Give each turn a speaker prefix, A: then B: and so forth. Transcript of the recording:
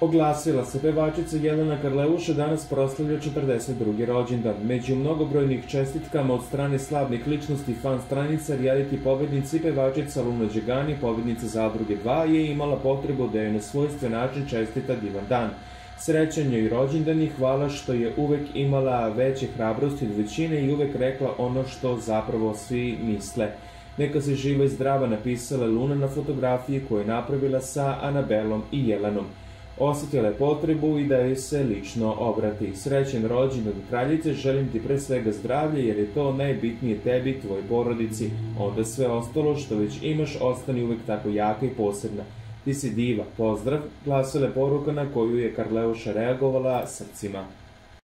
A: Oglasila se pevačica Jelena Karleuša danas proslavlja 42. rođendan. Među mnogobrojnih čestitkama od strane slavnih ličnosti fan stranica reality pobednici pevačica Luna Đegani, pobednica Zadruge 2, je imala potrebu da je na svojstven način čestita divan dan. Srećan joj rođendan i hvala što je uvek imala veće hrabrosti od većine i uvek rekla ono što zapravo svi misle. Neka se živa i zdrava napisala Luna na fotografiji koju je napravila sa Anabelom i Jelenom. Osetila je potrebu i da joj se lično obrati. Srećen rođendan kraljice, želim ti pre svega zdravlje jer je to najbitnije tebi, tvoj porodici. Onda sve ostalo što već imaš ostani uvek tako jaka i posebna. Ti si diva, pozdrav, glasila je poruka na koju je Karleuša reagovala srcima.